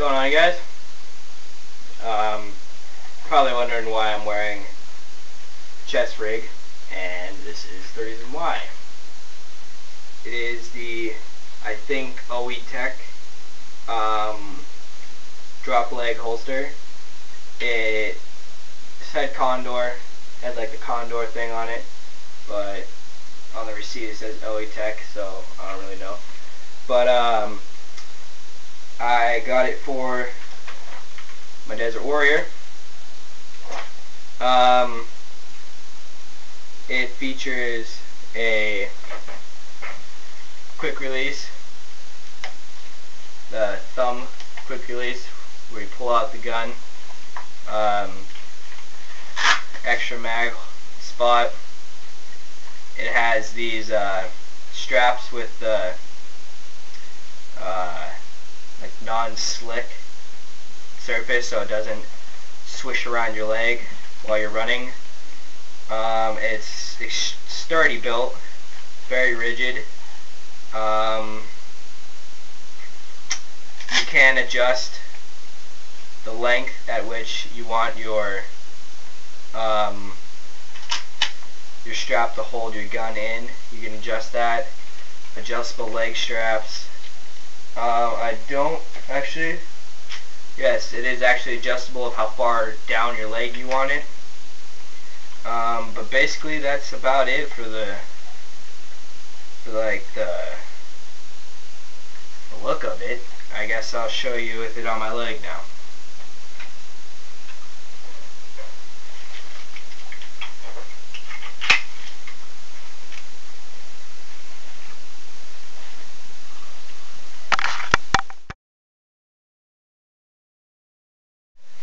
going on guys? Um, probably wondering why I'm wearing chest rig and this is the reason why. It is the, I think, OE Tech um, drop leg holster. It said Condor, had like the Condor thing on it, but on the receipt it says OE Tech, so I don't really know. But um, I got it for my Desert Warrior. Um, it features a quick release, the thumb quick release where you pull out the gun, um, extra mag spot. It has these uh, straps with the uh, like non-slick surface so it doesn't swish around your leg while you're running. Um, it's, it's sturdy built, very rigid. Um, you can adjust the length at which you want your um, your strap to hold your gun in. You can adjust that. Adjustable leg straps. Uh, I don't actually. Yes, it is actually adjustable of how far down your leg you want it. Um, but basically, that's about it for the for like the, the look of it. I guess I'll show you with it on my leg now.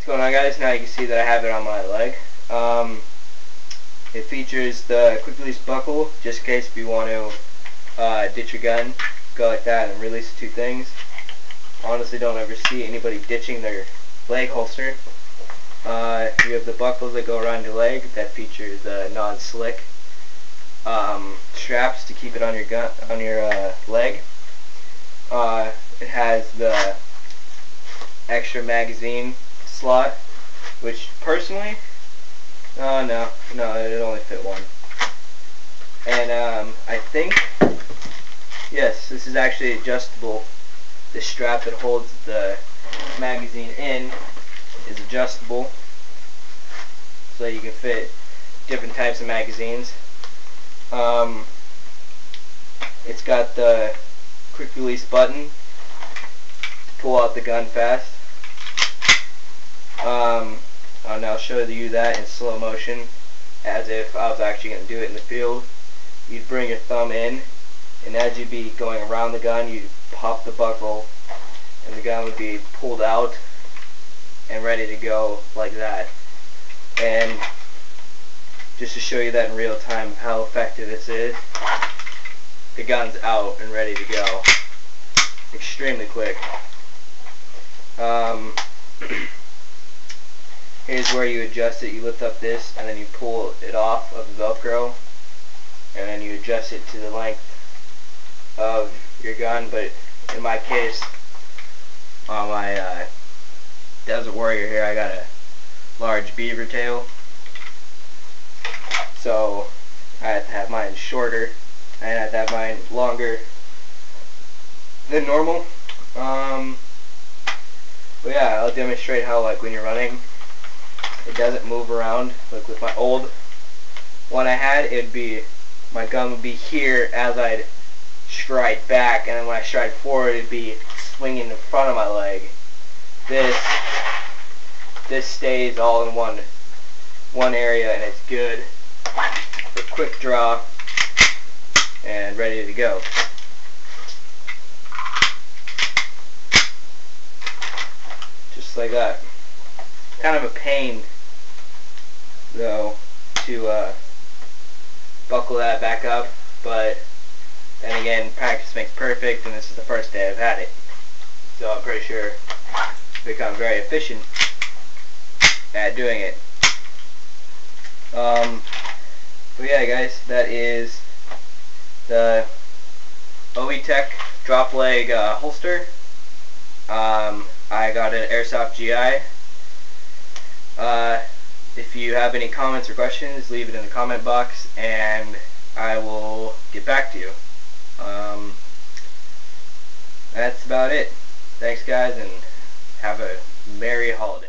going on guys? Now you can see that I have it on my leg. Um, it features the quick release buckle, just in case if you want to uh, ditch your gun, go like that and release two things. Honestly don't ever see anybody ditching their leg holster. Uh, you have the buckles that go around your leg that feature the non-slick um, straps to keep it on your gun on your uh, leg. Uh, it has the extra magazine slot, which personally, oh no, no, it only fit one. And um, I think, yes, this is actually adjustable. The strap that holds the magazine in is adjustable, so you can fit different types of magazines. Um, it's got the quick release button to pull out the gun fast. Um, I'll now show you that in slow motion as if I was actually going to do it in the field. You'd bring your thumb in and as you'd be going around the gun you'd pop the buckle and the gun would be pulled out and ready to go like that. And just to show you that in real time how effective this is, the gun's out and ready to go. Extremely quick. Um, Here's where you adjust it. You lift up this and then you pull it off of the Velcro and then you adjust it to the length of your gun. But in my case, on my uh, Desert Warrior here, I got a large beaver tail. So I have to have mine shorter and I have to have mine longer than normal. Um, but yeah, I'll demonstrate how like when you're running it doesn't move around. Like with my old one I had, it'd be, my gun would be here as I'd stride back, and then when I stride forward, it'd be swinging in front of my leg. This, this stays all in one, one area, and it's good for quick draw and ready to go. Just like that. Kind of a pain though to uh, buckle that back up but then again practice makes perfect and this is the first day I've had it. So I'm pretty sure I've become very efficient at doing it. Um, but yeah guys that is the OE Tech drop leg uh, holster. Um, I got an Airsoft GI. Uh, if you have any comments or questions, leave it in the comment box and I will get back to you. Um, that's about it. Thanks guys and have a merry holiday.